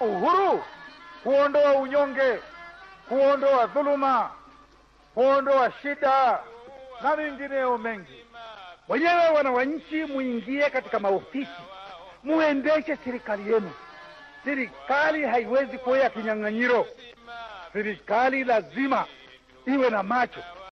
uhuru, kuondoa unyonge, kuondoa dhuluma, kuondoa shida na mengineyo mengi. Wenyewe wananchi, muingie katika maofisi, muendeshe serikali yenu. Serikali haiwezi kuwa ya kinyang'anyiro. Serikali lazima iwe na macho